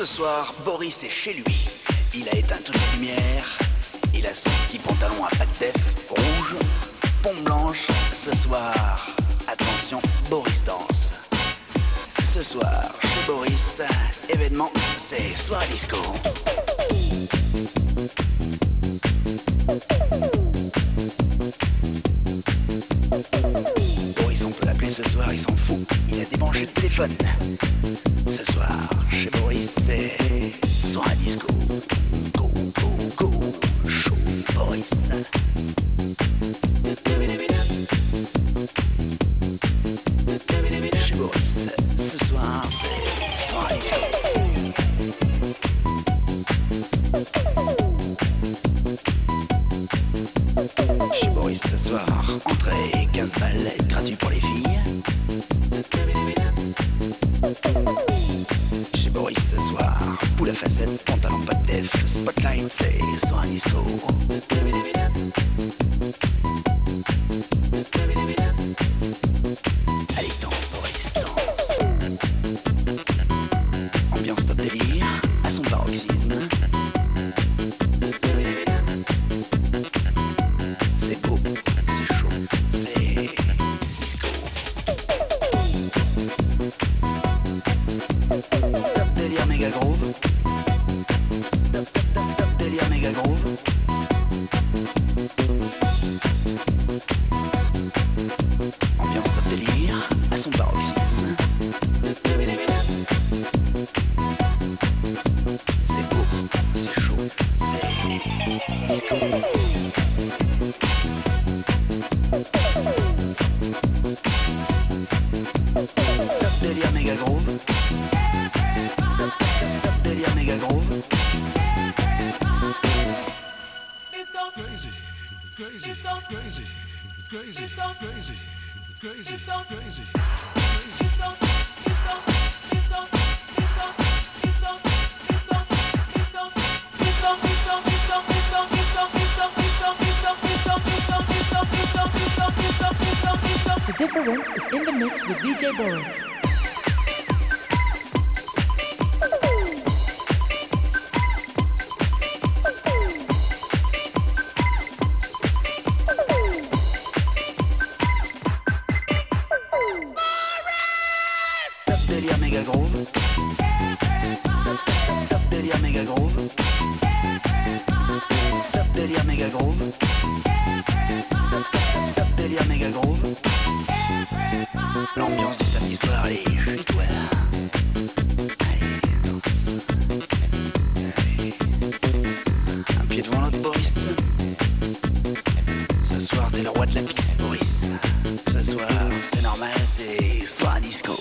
Ce soir, Boris est chez lui. Il a éteint toutes les lumières. Il a son petit pantalon à pattes def rouge, pompe blanche. Ce soir, attention, Boris danse. Ce soir, chez Boris, événement, c'est soir disco. Débranché le téléphone. Ce soir, chez Boris, c'est soir disco. Go, go, go, chaud, Boris. Chez Boris, ce soir, c'est soir disco. Chez Boris ce soir, entrée 15 balles, gratuit pour les filles. Chez Boris ce soir, poule à facettes, pantalon pas de def, spotlight, c'est soir disco. Méga groove. Top, top, top, délire méga groove. Ambiance top délire, à son paroxysme. C'est beau, c'est chaud, c'est disco. Top délire méga groove. Top délire méga groove. crazy, crazy, crazy, crazy, crazy, crazy, crazy, crazy. The difference is in the mix with DJ Boris. Méga groove. Top, délire méga groove. Top délire méga groove. Top, délire méga groove. L'ambiance du samedi soir, allez, je suis toi là. Allez, danse. Allez. Un pied devant l'autre, Boris. Ce soir, t'es le roi de la piste, Boris. Ce soir, c'est normal, c'est soir disco.